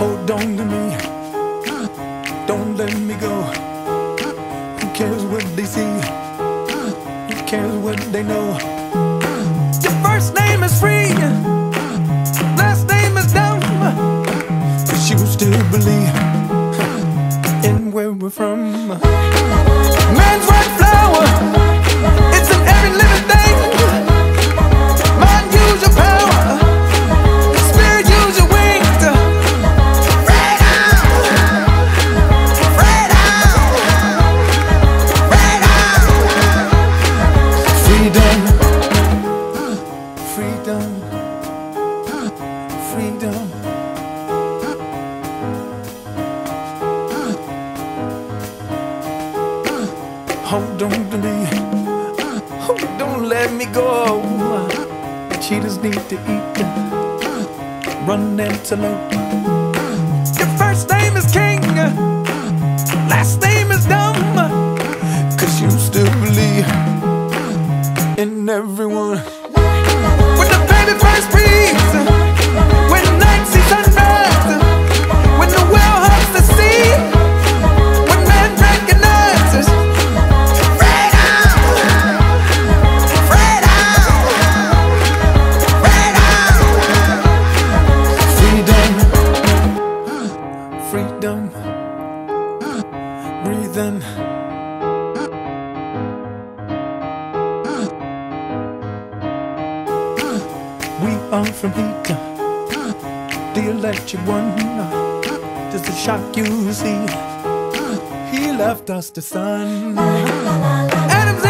Hold on to me, don't let me go. Who cares what they see? Who cares what they know? Your first name is free, last name is dumb. But you still believe in where we're from. Man's white flower, freedom. Hold on to me, oh, don't let me go. Cheetahs need to eat, run antelope. Your first name is King, last name is Dumb. Cause you still believe in everyone. When the baby first breathes, freedom, freedom, breathing. We are from heat, the electric one. Just a shock you see. He left us the sun. Atoms